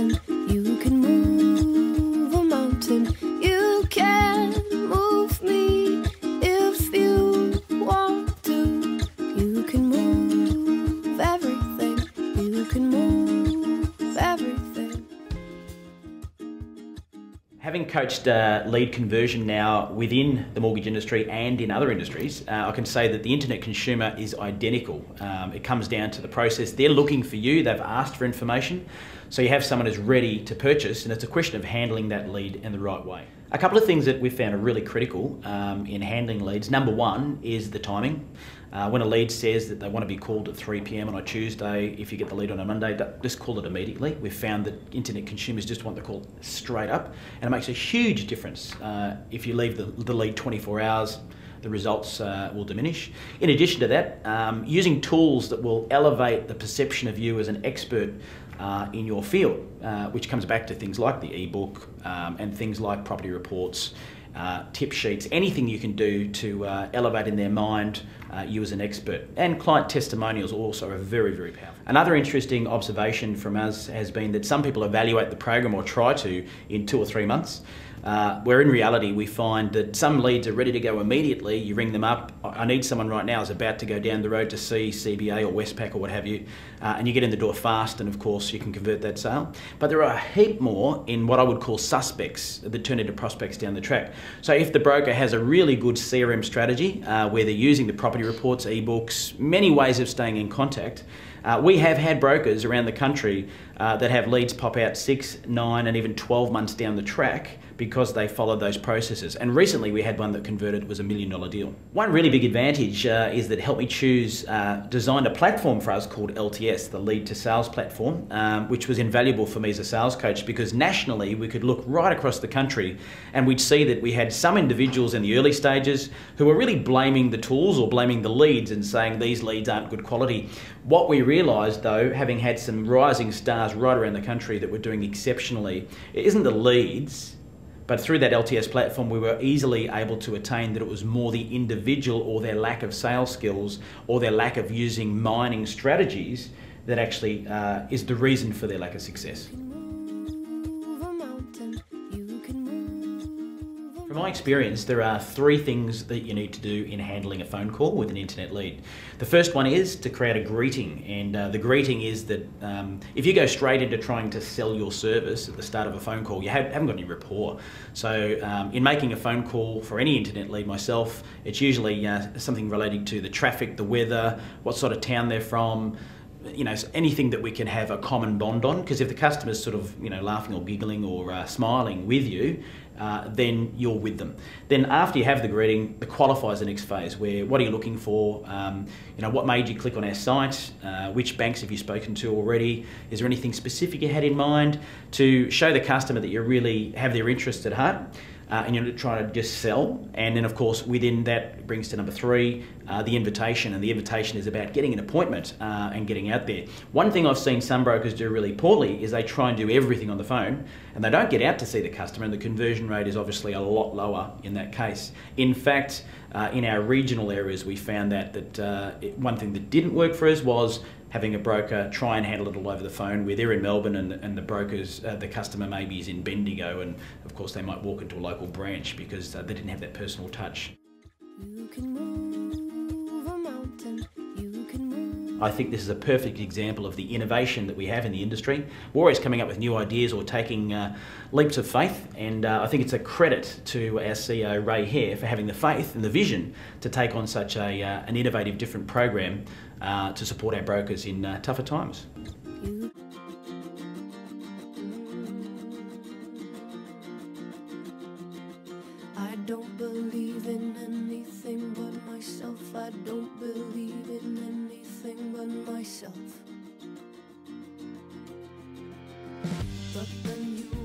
mountain. You can move Having coached uh, lead conversion now within the mortgage industry and in other industries, uh, I can say that the internet consumer is identical. Um, it comes down to the process. They're looking for you, they've asked for information. So you have someone who's ready to purchase, and it's a question of handling that lead in the right way. A couple of things that we've found are really critical um, in handling leads. Number one is the timing. Uh, when a lead says that they want to be called at 3 p.m. on a Tuesday, if you get the lead on a Monday, just call it immediately. We've found that internet consumers just want the call straight up, and it makes a huge difference uh, if you leave the, the lead 24 hours the results uh, will diminish. In addition to that, um, using tools that will elevate the perception of you as an expert uh, in your field, uh, which comes back to things like the ebook um, and things like property reports, uh, tip sheets, anything you can do to uh, elevate in their mind uh, you as an expert. And client testimonials also are very, very powerful. Another interesting observation from us has been that some people evaluate the program or try to in two or three months. Uh, where in reality we find that some leads are ready to go immediately. You ring them up, I need someone right now is about to go down the road to see CBA or Westpac or what have you, uh, and you get in the door fast and of course you can convert that sale. But there are a heap more in what I would call suspects that turn into prospects down the track. So if the broker has a really good CRM strategy uh, where they're using the property reports, ebooks, many ways of staying in contact, uh, we have had brokers around the country uh, that have leads pop out six, nine, and even 12 months down the track because they followed those processes. And recently we had one that converted was a million dollar deal. One really big advantage uh, is that Help Me Choose uh, designed a platform for us called LTS, the Lead to Sales platform, um, which was invaluable for me as a sales coach because nationally we could look right across the country and we'd see that we had some individuals in the early stages who were really blaming the tools or blaming the leads and saying these leads aren't good quality. What we realised though, having had some rising stars right around the country that were doing exceptionally, it isn't the leads, but through that LTS platform, we were easily able to attain that it was more the individual or their lack of sales skills or their lack of using mining strategies that actually uh, is the reason for their lack of success. From my experience, there are three things that you need to do in handling a phone call with an internet lead. The first one is to create a greeting, and uh, the greeting is that um, if you go straight into trying to sell your service at the start of a phone call, you have, not got any rapport. So, um, in making a phone call for any internet lead myself, it's usually uh, something relating to the traffic, the weather, what sort of town they're from you know anything that we can have a common bond on because if the customer's sort of you know laughing or giggling or uh, smiling with you uh, then you're with them. Then after you have the greeting, the qualifies the next phase where what are you looking for? Um, you know, what made you click on our site? Uh, which banks have you spoken to already? Is there anything specific you had in mind to show the customer that you really have their interest at heart? uh, and you're trying to just sell. And then, of course, within that brings to number three, uh, the invitation. And the invitation is about getting an appointment uh, and getting out there. One thing I've seen some brokers do really poorly is they try and do everything on the phone and they don't get out to see the customer, and the conversion rate is obviously a lot lower in that case. In fact, uh, in our regional areas, we found that that uh, it, one thing that didn't work for us was having a broker try and handle it all over the phone. We're there in Melbourne, and, and the brokers, uh, the customer maybe is in Bendigo, and of course they might walk into a local branch because uh, they didn't have that personal touch. I think this is a perfect example of the innovation that we have in the industry. We're always coming up with new ideas or taking uh, leaps of faith, and uh, I think it's a credit to our CEO Ray Hare for having the faith and the vision to take on such a, uh, an innovative, different program uh, to support our brokers in uh, tougher times. I don't believe in anything but myself. I don't believe in anything but myself. But then you